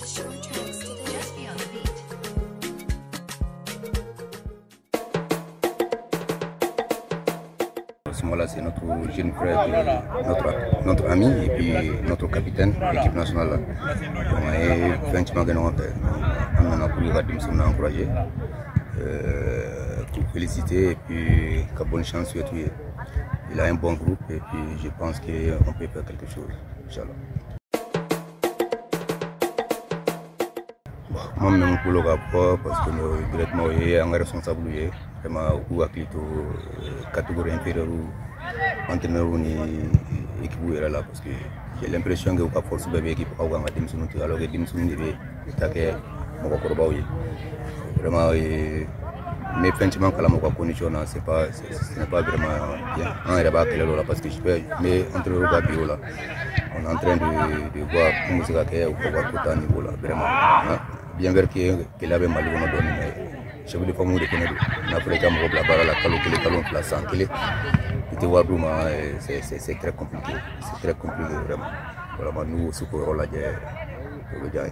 On c'est notre jeune frère, et notre, ami et puis notre capitaine de l'équipe nationale. Et franchement, on a voulu nous encourager, euh, pour féliciter et puis bonne chance surtout. Il a un bon groupe et puis je pense qu'on peut faire quelque chose. Inch'Allah. Moi même le rapport parce que vraiment à là parce que j'ai l'impression que ka force bébé équipe au ganga dim sunu alors que kala mo ko condition c'est pas ce n'est pas vraiment bien on là parce que je peux mais ba bio là on est en train de, voir comment c'est qu'il y a au pouvoir niveau là vraiment hein? Bien vrai qu'il avait mal au don mais chef de famille la calo que les calons place en clé était voir vraiment c'est c'est très compliqué. C'est très compliqué vraiment. Vraiment pour le gars